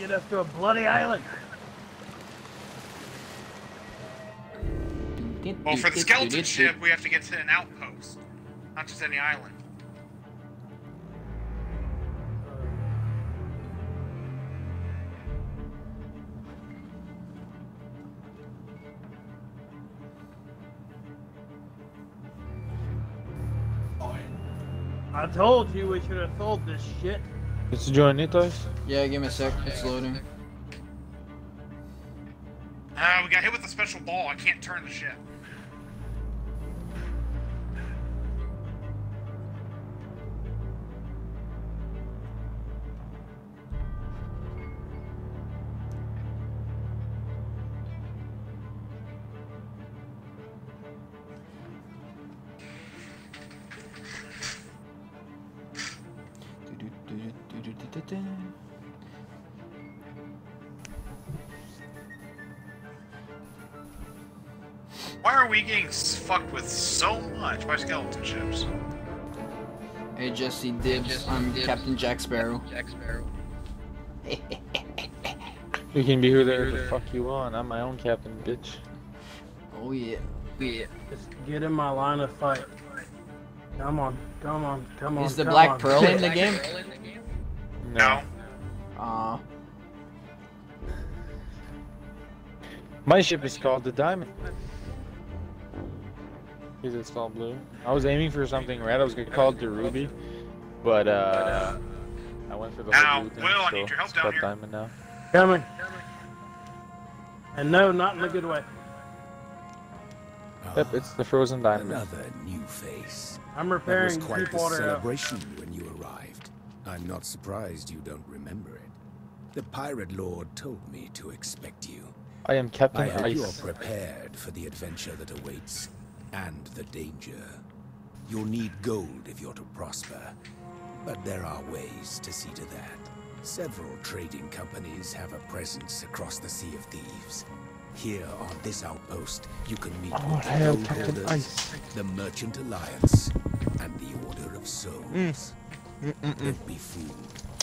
Get us to a bloody island. Well, for the skeleton ship, we have to get to an outpost, not just any island. I told you we should have sold this shit. It's join it. Yeah, give me a sec. It's loading. Ah, we got hit with a special ball. I can't turn the ship. Why are we getting fucked with so much by skeleton ships? Hey Jesse Dibs, I'm Captain Jack Sparrow. Jack Sparrow. You can be who the fuck you want. I'm my own captain, bitch. Oh yeah. Yeah. Just get in my line of fight. Come on, come on, come on. Is the come Black on. Pearl in the game? No. Uh, My ship is called the Diamond. Because it's all blue. I was aiming for something red. I was gonna call it the Ruby, but uh, I went for the Now, whole blue thing. Will, I so need your help down here. Diamond now. Coming. And no, not in a good way. Yep, it's the frozen diamond. Another new face. I'm That was repairing quite deep the water out. celebration when you arrived. I'm not surprised you don't remember it. The pirate lord told me to expect you. I am Captain I hope Ice. you're prepared for the adventure that awaits and the danger. You'll need gold if you're to prosper, but there are ways to see to that. Several trading companies have a presence across the Sea of Thieves. Here on this outpost, you can meet Oh, with the Gold Hoarders, the Merchant Alliance, and the Order of Souls. Mm. Don't be fooled.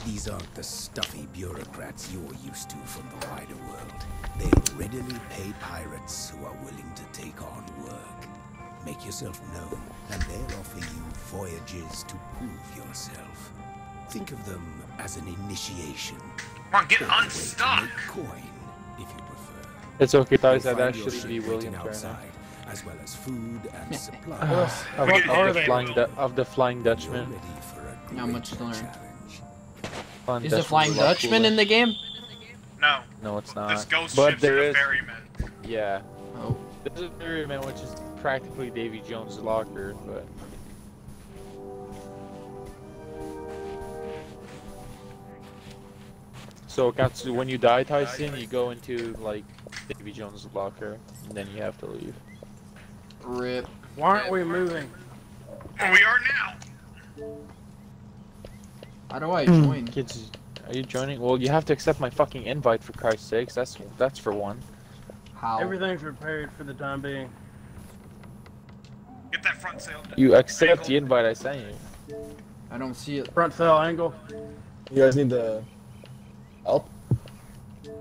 These aren't the stuffy bureaucrats you're used to from the wider world. They'll readily pay pirates who are willing to take on work. Make yourself known, and they'll offer you voyages to prove yourself. Think of them as an initiation. Come on, get or a way to unstuck. coin, if you prefer. It's okay, guys. You'll I've actually be waiting William outside, as well as food and supplies. of, We get of the flying of the Flying You're Dutchman. Ready for a much to learn? challenge. Flying is the Flying Dutchman in the game? No. No, it's not. This not. ghost But ships there are the is. Yeah. Oh. There's a ferryman, which is practically Davy Jones' locker, but. So Katsu, when you die, Tyson, you go into like Davy Jones' locker, and then you have to leave. Rip. Why aren't we moving? Well, we are now. How do I Hmm. join? Kids, are you joining? Well, you have to accept my fucking invite for Christ's sakes. That's that's for one. How? Everything's repaired for the time being. Get that front sail. You accept the invite I sent you. I don't see it. Front sail angle. You guys need the help? Do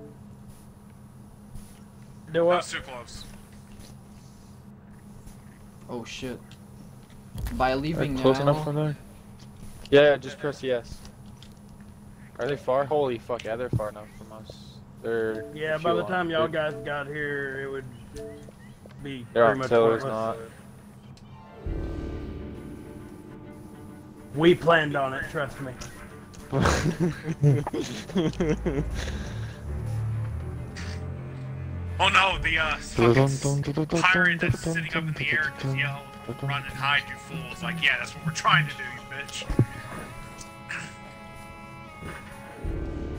That what? was too close. Oh shit. By leaving Are close enough now. from there? Yeah, yeah, just press yes. Are they far? Holy fuck, yeah, they're far enough from us. They're. Yeah, by the on- time y'all guys got here, it would be There are pretty much tillers pointless. not. We planned on it, trust me. Oh no, the uh, pirate that's sitting up in the air just yelled, run and hide, you fools. Like, yeah, that's what we're trying to do, you bitch.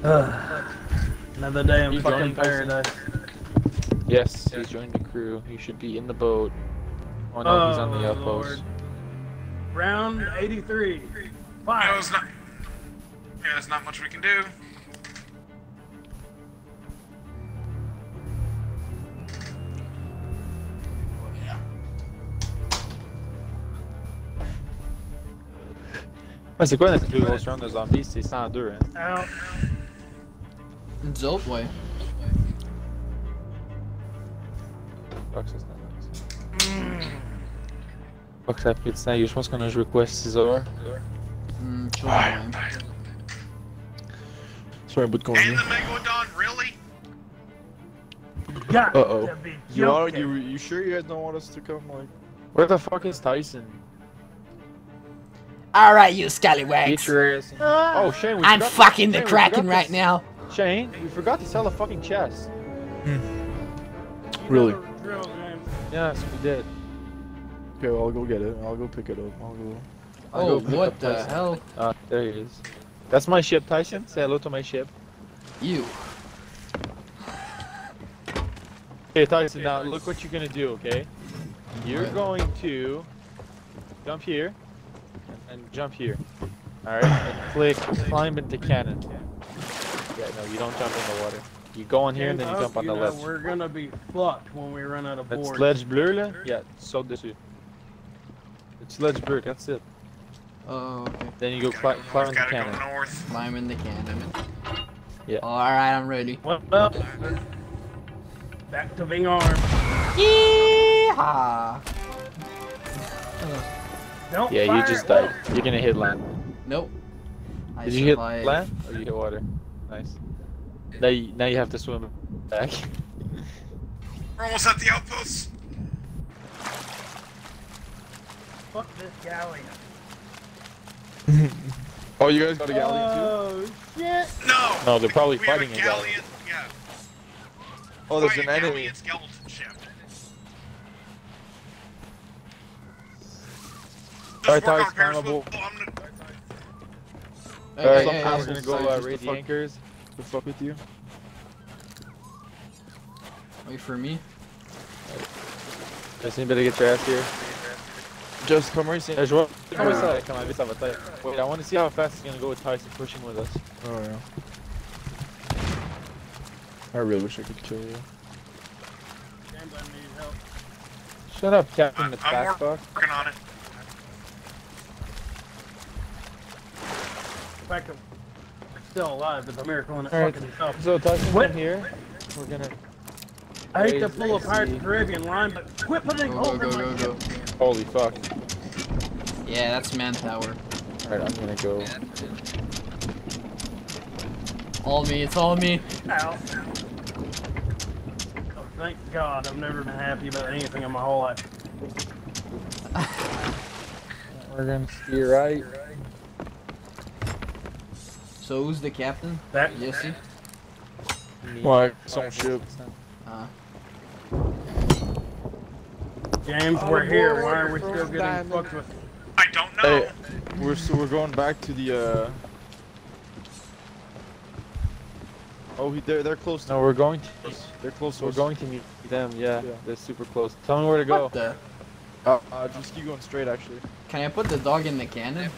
Another day in fucking joining, Tyson? paradise. yes, he's joined the crew. He should be in the boat. Oh no, he's on the Oh, outpost. Lord. Round 83. You know, there's not, yeah, there's not much we can do. Ouais, c'est quoi notre plus grosse round de zombies? C'est 102, hein? Out. Zolt way. Fuck ça, c'est nice. Fuck ça fait temps. Je pense qu'on a joué quoi 6 heures? Mm, chill man. Sur un bout de And combien? the Megalodon, really? Got Uh-oh. to be You are, joking. you, you sure you guys don't want us to come, like... Where the fuck is Tyson? Alright, you Get scallywags. your ass in. Oh, Shane, we I'm forgot- fucking the Shane, we Kraken forgot right to- now. Shane, we forgot to sell a fucking chest. You Really? drill, James. Yes, we did. Okay, well, I'll go get it. I'll go pick it up. I'll go... I'll Oh, go what the Tyson. hell? Ah, there he is. That's my ship, Tyson. Say hello to my ship. You. Okay, Tyson, now look what you're gonna do, okay? You're going to jump here and, and jump here. Alright? And click climb into cannon. Yeah, no, you don't jump in the water. You go on here and then you jump on you the know left. We're gonna be fucked when we run out of That's boards. ledge bleu là? Yeah, saute dessus. It's ledge bleu, that's it. Oh, okay. Then you go Gotta cli go climb north, into gotta go cannon. north. Climb in the cannon. Yeah. Alright, I'm ready. What up? Back to being armed. Yeehaw! Don't Yeah, you just died. You're gonna hit land. Nope. I Did you hit land? Or you hit water? Nice. Now you, now you have to swim back. We're almost at the outpost. Fuck this galleon. Oh, you guys got a galleon too? Oh shit! No. No, they're probably we have fighting a a galleon. galleon. Yeah. Oh, there's fighting an a enemy. galleon skeleton ship. Alright, Just work on Tyson, repairs. climb We'll- aboard. I'm gonna- Hey, Alright, hey, hey, I'm gonna go hey, uh, raid the the anchors. To fuck with you? Wait for me. Just anybody get your ass here. Just come racing. Eh, je vois comment ça, comment vite ça va. Wait, I want to see how fast he's gonna go with Tyson pushing with us. Oh, yeah. I really wish I could kill you. James, I need help. Shut up, Captain I'm- the I'm fast fuck. working on it. In fact, I'm still alive. It's a miracle in Alright. fucking itself. So Tyson, What? come here. We're gonna. I hate to pull a the Pirates of the Caribbean line, but quit putting Go, holes go, in go, my go, go. Holy fuck. Yeah, that's manpower. Alright, I'm gonna go. All me, it's all me. Ow. Oh, thank God, I've never been happy about anything in my whole life. We're gonna steer right. So who's the captain? That Jesse? Why? Some ship. Uh, James, we're here. Why are we still getting fucked with? I don't know. Hey, we're so we're going back to the uh. Oh, he, they're they're close. To, No, we're going to. they're close. To We're going to meet them. Yeah, Yeah. they're super close. Tell me where to go. what the? Uh, uh, just keep going straight. Actually. Can I put the dog in the cannon?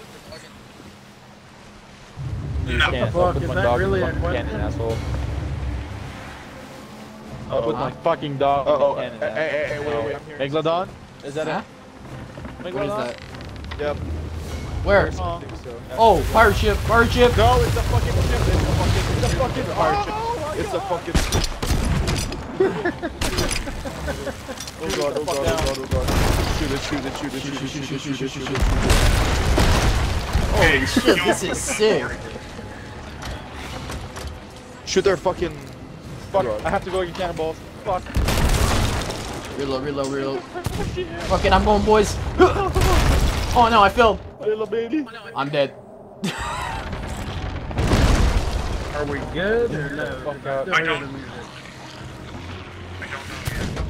You No. can't. Fuck, I'll put is my that dog really in a the fucking question? cannon, asshole. I'll put my Huh? fucking dog Uh in oh. the Hey, cannon. hey, hey, hey, wait, wait. I'm hearing. Megalodon? Is that Huh? it? What is Megalodon? that? Yep. Where? I think so. Oh, pirate ship, pirate ship! No, it's a fucking ship. It's a fucking. It's a fucking pirate ship. It's a fucking. oh god! Oh god! Oh god! Oh god! Shoot it! Shoot it! Shoot it! Shoot it! Shoot it! Shoot it! Shoot it! Holy shit, this is sick! Shoot their fucking. Fuck, God. I have to go get cannonballs. Fuck. Reload, reload, reload. Fuck it, I'm going, boys. Oh no, I fell. Little baby. I'm dead. Are we good or no? Fuck out. I hear don't- the music. I don't know yet.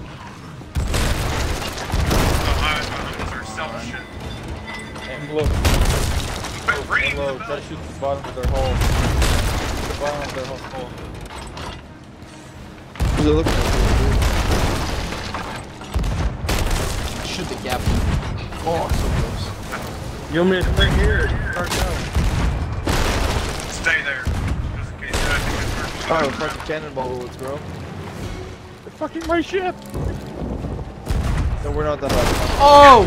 Oh, I, I, those are self shit. And look, Quit reading low. the Try to bell. shoot the bottom of their hole. The bottom of their hole. Who's it looking at? Shoot the captain. Oh, so close. You want me to stay here start going? Stay there. Just in case I think it's Oh, fucking cannonball bullets, bro. They're fucking my ship. No, we're not that high. Oh!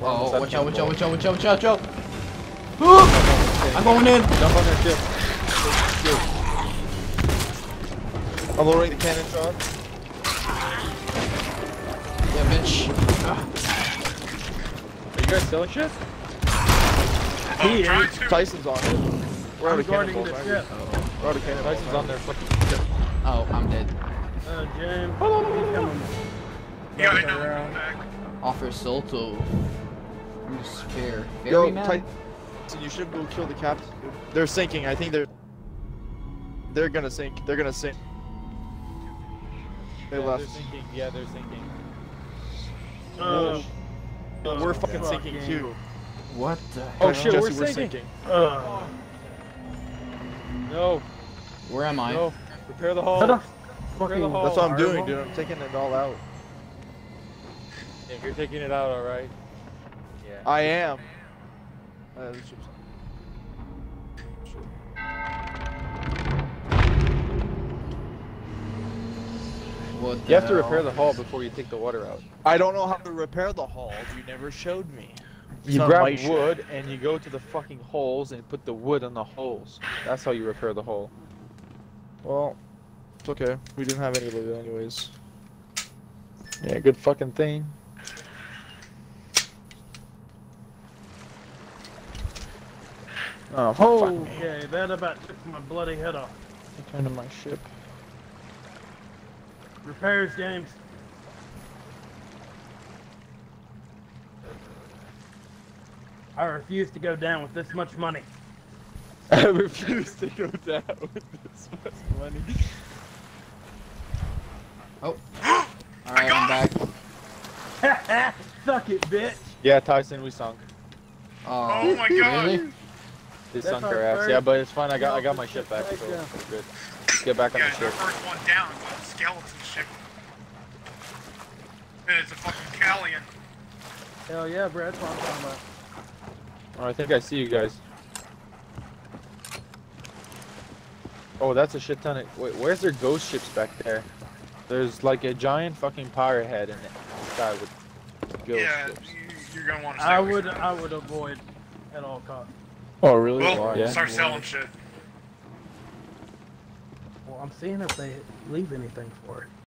Oh, oh, watch out, watch out, watch out, watch out, watch out, watch out. I'm going in. Jump on their ship. I'm lowering the cannon shot. Yeah, bitch. Are you guys selling shit? Oh, He is. Tyson's on it. We're out of guarding cannonballs. the man. ship. We're out of cannonballs. Tyson's on their fucking ship. Oh, I'm dead. Uh, James. He's coming. Yeah, I know. Offer Solto. I'm just fair. Yo, Ferryman? Tyson, you should go kill the captain. They're sinking. I think they're. They're gonna sink. They're gonna sink. They Yeah, left. They're sinking. Yeah, they're sinking. Uh, We're fucking fuck sinking yeah. too. What the Oh shit, Jesse, we're we're sinking. sinking. uh, No, Where am I? no. Repair the Shut hull. up. Fucking hull. That's what I'm doing, dude. I'm taking it all out. Yeah, you're taking it out, all right. Yeah. I am. Uh, What You have to repair the hull before you take the water out. I don't know how to repair the hull. You never showed me. You not my grab ship. wood and you go to the fucking holes and put the wood on the holes. That's how you repair the hull. Well, it's okay. We didn't have any of it anyways. Yeah, good fucking thing. Oh, fuck. Okay, that about took my bloody head off. Return to my ship. Repairs, James. I refuse to go down with this much money. I refuse to go down with this much money. Oh. Alright, I'm back. Suck it, bitch. Yeah, Tyson, we sunk. Oh, Oh my God. Really? They That's sunk our our ass. Yeah, but it's fine. I got I got my Just ship back, so right down. we're good. Just get back on Yeah, the their ship. first one down was a skeleton ship. And it's a fucking galleon. Hell yeah, bro. That's what I'm talking about. Oh, I think I see you guys. Oh, that's a shit ton of. Wait, where's their ghost ships back there? There's like a giant fucking pirate head in the sky with ghost yeah, ships. you, you're gonna want to I would, from. I would avoid at all costs. Oh, really? Well, Yeah. start selling shit. Well, I'm seeing if they leave anything for it.